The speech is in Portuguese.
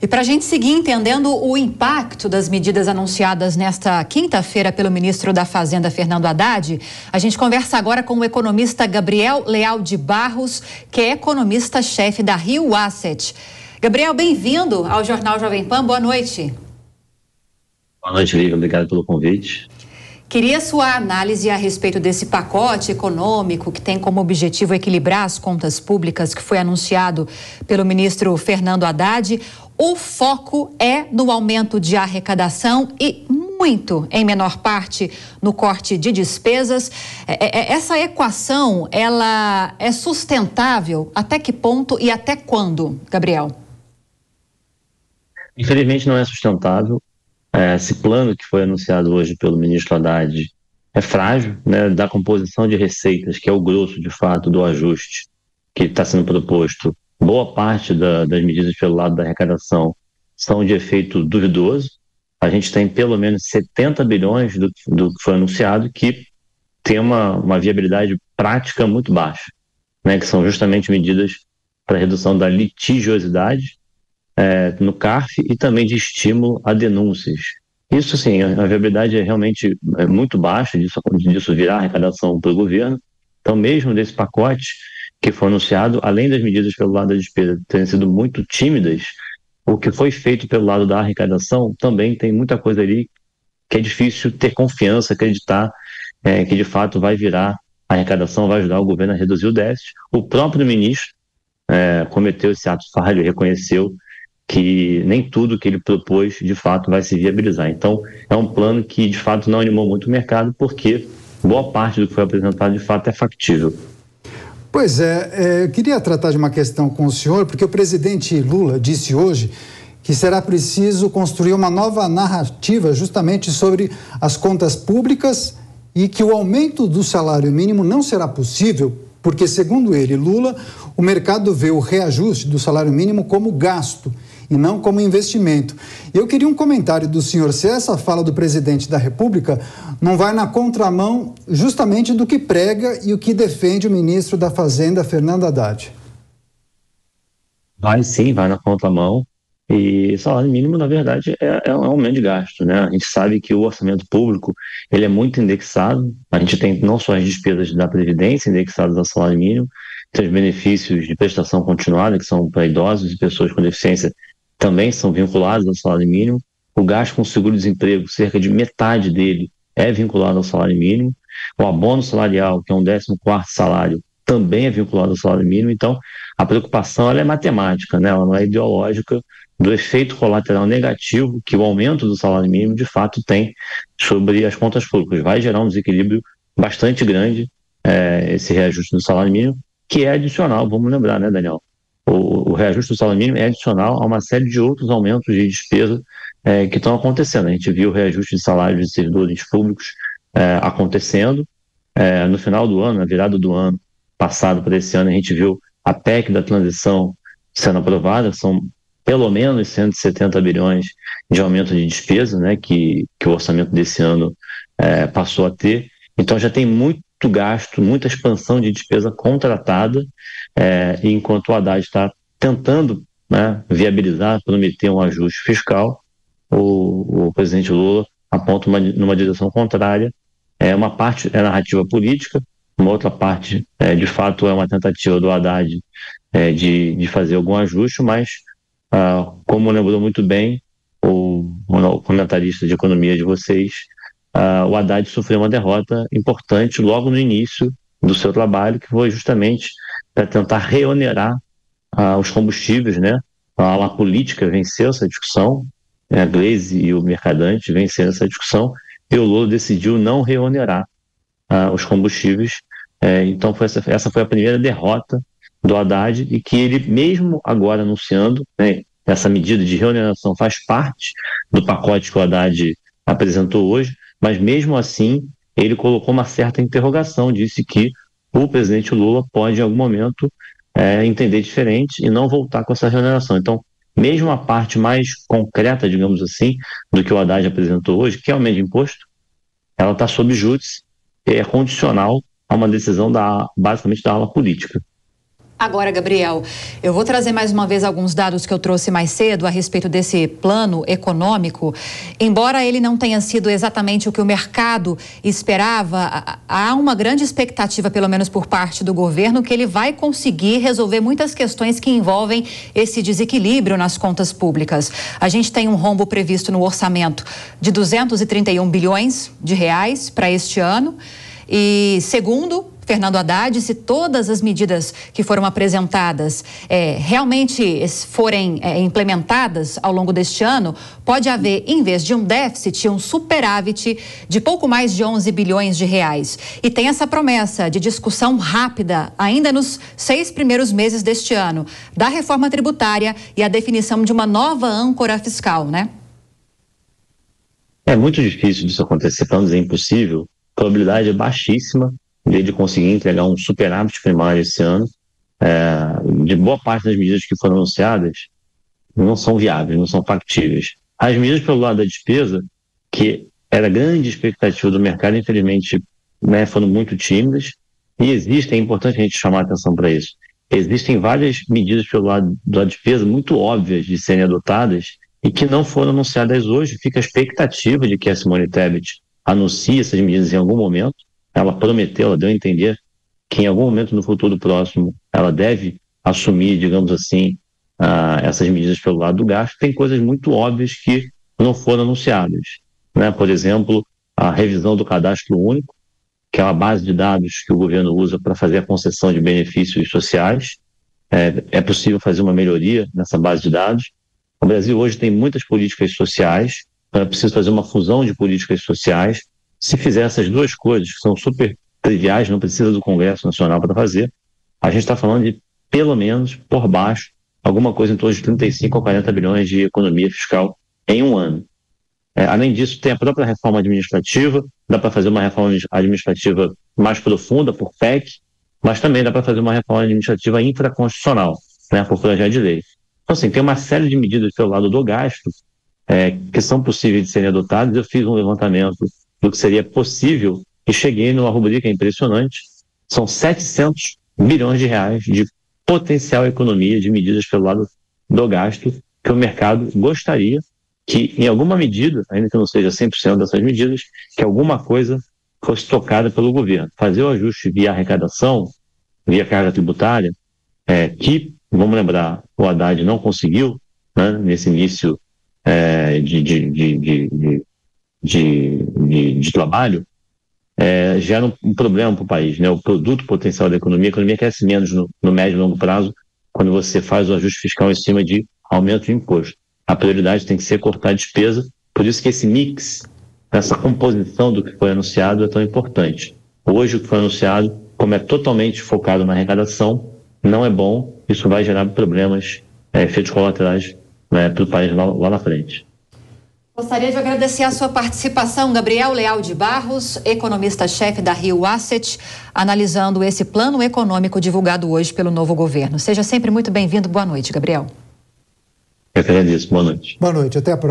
E para a gente seguir entendendo o impacto das medidas anunciadas nesta quinta-feira pelo ministro da Fazenda, Fernando Haddad, a gente conversa agora com o economista Gabriel Leal de Barros, que é economista-chefe da Rio Asset. Gabriel, bem-vindo ao Jornal Jovem Pan. Boa noite. Boa noite, Lívia. Obrigado pelo convite. Queria sua análise a respeito desse pacote econômico que tem como objetivo equilibrar as contas públicas que foi anunciado pelo ministro Fernando Haddad. O foco é no aumento de arrecadação e muito, em menor parte, no corte de despesas. É, é, é, essa equação, ela é sustentável até que ponto e até quando, Gabriel? Infelizmente não é sustentável. Esse plano que foi anunciado hoje pelo ministro Haddad é frágil, né, da composição de receitas, que é o grosso, de fato, do ajuste que está sendo proposto. Boa parte da, das medidas pelo lado da arrecadação são de efeito duvidoso. A gente tem pelo menos 70 bilhões do, do que foi anunciado que tem uma, uma viabilidade prática muito baixa, né, que são justamente medidas para redução da litigiosidade é, no CARF e também de estímulo a denúncias. Isso, sim, a viabilidade é realmente é muito baixa disso, disso virar arrecadação para o governo. Então, mesmo desse pacote que foi anunciado, além das medidas pelo lado da despesa terem sido muito tímidas, o que foi feito pelo lado da arrecadação também tem muita coisa ali que é difícil ter confiança, acreditar é, que de fato vai virar a arrecadação, vai ajudar o governo a reduzir o déficit. O próprio ministro é, cometeu esse ato falho, reconheceu que nem tudo que ele propôs de fato vai se viabilizar. Então, é um plano que de fato não animou muito o mercado, porque boa parte do que foi apresentado de fato é factível. Pois é, é, eu queria tratar de uma questão com o senhor, porque o presidente Lula disse hoje que será preciso construir uma nova narrativa justamente sobre as contas públicas e que o aumento do salário mínimo não será possível, porque, segundo ele, Lula, o mercado vê o reajuste do salário mínimo como gasto e não como investimento. Eu queria um comentário do senhor se essa fala do presidente da República não vai na contramão justamente do que prega e o que defende o ministro da Fazenda, Fernando Haddad. Vai sim, vai na contramão. E salário mínimo, na verdade, é, é, um aumento de gasto, né? A gente sabe que o orçamento público ele é muito indexado. A gente tem não só as despesas da previdência indexadas ao salário mínimo, tem os benefícios de prestação continuada que são para idosos e pessoas com deficiência também são vinculados ao salário mínimo. O gasto com seguro-desemprego, cerca de metade dele é vinculado ao salário mínimo. O abono salarial, que é um 14 salário, também é vinculado ao salário mínimo. Então, a preocupação é matemática, né? ela não é ideológica do efeito colateral negativo que o aumento do salário mínimo de fato tem sobre as contas públicas. Vai gerar um desequilíbrio bastante grande é, esse reajuste do salário mínimo, que é adicional, vamos lembrar, né, Daniel? Reajuste do salário mínimo é adicional a uma série de outros aumentos de despesa é, que estão acontecendo. A gente viu o reajuste de salários de servidores públicos é, acontecendo. É, no final do ano, na virada do ano passado para esse ano, a gente viu a PEC da transição sendo aprovada, são pelo menos 170 bilhões de aumento de despesa né, que, que o orçamento desse ano é, passou a ter. Então já tem muito gasto, muita expansão de despesa contratada é, enquanto o Haddad está tentando né, viabilizar, prometer um ajuste fiscal, o, o presidente Lula aponta uma, numa direção contrária. É uma parte é narrativa política, uma outra parte, é, de fato, é uma tentativa do Haddad é, de, de fazer algum ajuste, mas, ah, como lembrou muito bem o, o comentarista de economia de vocês, ah, o Haddad sofreu uma derrota importante logo no início do seu trabalho, que foi justamente para tentar reonerar ah, os combustíveis, né? A ala política venceu essa discussão, né? a Glaze e o Mercadante venceram essa discussão, e o Lula decidiu não reonerar ah, os combustíveis. É, então, foi essa, essa foi a primeira derrota do Haddad, e que ele, mesmo agora anunciando, né, essa medida de reoneração faz parte do pacote que o Haddad apresentou hoje, mas mesmo assim ele colocou uma certa interrogação, disse que o presidente Lula pode, em algum momento, é, entender diferente e não voltar com essa remuneração. Então, mesmo a parte mais concreta, digamos assim, do que o Haddad apresentou hoje, que é o aumento de imposto, ela está sob júdice e é condicional a uma decisão da, basicamente da ala política. Agora, Gabriel, eu vou trazer mais uma vez alguns dados que eu trouxe mais cedo a respeito desse plano econômico. Embora ele não tenha sido exatamente o que o mercado esperava, há uma grande expectativa, pelo menos por parte do governo, que ele vai conseguir resolver muitas questões que envolvem esse desequilíbrio nas contas públicas. A gente tem um rombo previsto no orçamento de 231 bilhões de reais para este ano. E segundo Fernando Haddad, se todas as medidas que foram apresentadas é, realmente forem é, implementadas ao longo deste ano, pode haver, em vez de um déficit, um superávit de pouco mais de 11 bilhões de reais. E tem essa promessa de discussão rápida, ainda nos seis primeiros meses deste ano, da reforma tributária e a definição de uma nova âncora fiscal, né? É muito difícil disso acontecer, para não dizer impossível. A probabilidade é baixíssima de conseguir entregar um superávit primário esse ano. É, de boa parte das medidas que foram anunciadas não são viáveis, não são factíveis. As medidas pelo lado da despesa, que era grande expectativa do mercado, infelizmente né, foram muito tímidas, e existem, é importante a gente chamar a atenção para isso, existem várias medidas pelo lado da despesa muito óbvias de serem adotadas e que não foram anunciadas hoje. Fica a expectativa de que a Simone Tebet anuncie essas medidas em algum momento, ela prometeu, ela deu a entender que em algum momento no futuro próximo ela deve assumir, digamos assim, uh, essas medidas pelo lado do gasto. Tem coisas muito óbvias que não foram anunciadas. Né? Por exemplo, a revisão do cadastro único, que é uma base de dados que o governo usa para fazer a concessão de benefícios sociais. É, é possível fazer uma melhoria nessa base de dados. O Brasil hoje tem muitas políticas sociais, então é preciso fazer uma fusão de políticas sociais se fizer essas duas coisas, que são super triviais, não precisa do Congresso Nacional para fazer, a gente está falando de, pelo menos, por baixo, alguma coisa em torno de 35 a 40 bilhões de economia fiscal em um ano. É, além disso, tem a própria reforma administrativa, dá para fazer uma reforma administrativa mais profunda por PEC, mas também dá para fazer uma reforma administrativa infraconstitucional, né, por projeto de lei. Então, assim, tem uma série de medidas pelo lado do gasto é, que são possíveis de serem adotadas. Eu fiz um levantamento do que seria possível e cheguei numa rubrica impressionante. São 700 bilhões de reais de potencial economia de medidas pelo lado do gasto que o mercado gostaria que, em alguma medida, ainda que não seja 100% dessas medidas, que alguma coisa fosse tocada pelo governo. Fazer o ajuste via arrecadação, via carga tributária, é, que, vamos lembrar, o Haddad não conseguiu, né, nesse início é, de, de, de, de, de, de, de trabalho é, gera um, um problema para o país. Né? O produto potencial da economia, a economia cresce menos no, no médio e longo prazo quando você faz o ajuste fiscal em cima de aumento de imposto. A prioridade tem que ser cortar a despesa, por isso que esse mix, essa composição do que foi anunciado é tão importante. Hoje o que foi anunciado, como é totalmente focado na arrecadação, não é bom, isso vai gerar problemas, é, efeitos colaterais né, para o país lá, lá na frente. Gostaria de agradecer a sua participação, Gabriel Leal de Barros, economista-chefe da Rio Asset, analisando esse plano econômico divulgado hoje pelo novo governo. Seja sempre muito bem-vindo. Boa noite, Gabriel. Eu agradeço. Boa noite. Boa noite. Até a próxima.